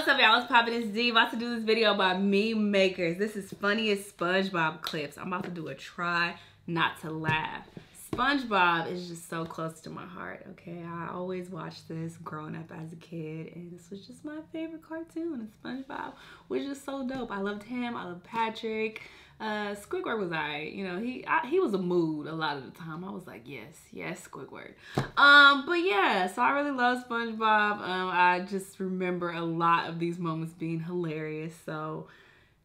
what's up y'all? What's poppin'? It's Dee. About to do this video about meme makers. This is funniest SpongeBob clips. I'm about to do a try not to laugh. SpongeBob is just so close to my heart, okay? I always watched this growing up as a kid, and this was just my favorite cartoon. And SpongeBob was just so dope. I loved him. I loved Patrick. Uh, Squidward was alright. You know, he I, he was a mood a lot of the time. I was like, yes, yes, Squidward. Um, but yeah, so I really love SpongeBob. Um, I just remember a lot of these moments being hilarious. So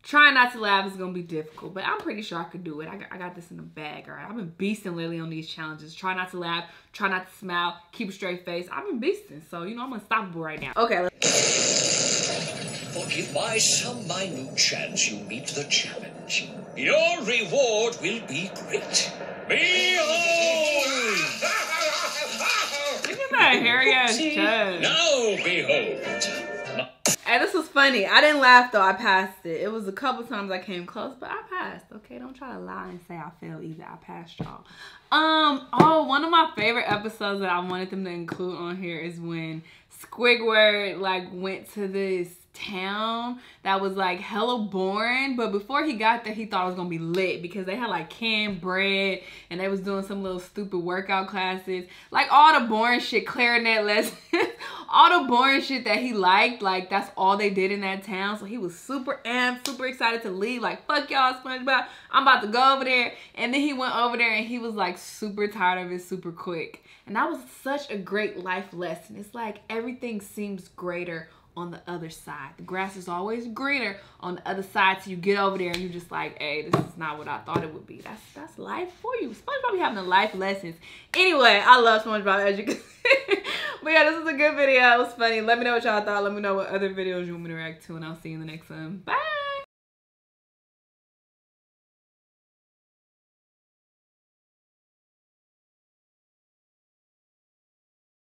trying not to laugh is gonna be difficult, but I'm pretty sure I could do it. I got, I got this in the bag, all right? I've been beasting lately on these challenges. Try not to laugh, try not to smile, keep a straight face. I've been beasting, so you know I'm unstoppable right now. Okay. For if by some minute chance you meet the challenge, your reward will be great. Behold! Look at that hairy ass chest. Now behold. Hey, this was funny. I didn't laugh though. I passed it. It was a couple times I came close, but I passed. Okay, don't try to lie and say I failed either. I passed y'all. Um. Oh, one of my favorite episodes that I wanted them to include on here is when Squidward like went to this town that was like hella boring but before he got there he thought it was gonna be lit because they had like canned bread and they was doing some little stupid workout classes. Like all the boring shit clarinet lessons all the boring shit that he liked like that's all they did in that town. So he was super amped super excited to leave. Like fuck y'all spongebob. I'm about to go over there. And then he went over there and he was like super tired of it super quick. And that was such a great life lesson. It's like everything seems greater on the other side. The grass is always greener on the other side so you get over there and you're just like, hey, this is not what I thought it would be. That's that's life for you. SpongeBob be having the life lessons. Anyway, I love SpongeBob as you can see. but yeah, this is a good video. It was funny. Let me know what y'all thought. Let me know what other videos you want me to react to and I'll see you in the next one. Bye!